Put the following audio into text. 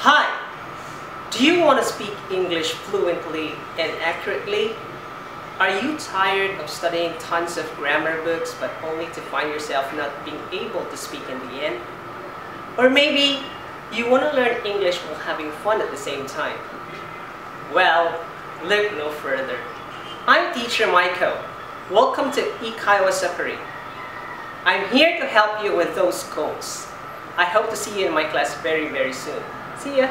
Hi! Do you want to speak English fluently and accurately? Are you tired of studying tons of grammar books but only to find yourself not being able to speak in the end? Or maybe you want to learn English while having fun at the same time? Well, look no further. I'm teacher Myko. Welcome to Ikaiwa Sakuri. I'm here to help you with those goals. I hope to see you in my class very, very soon. See ya!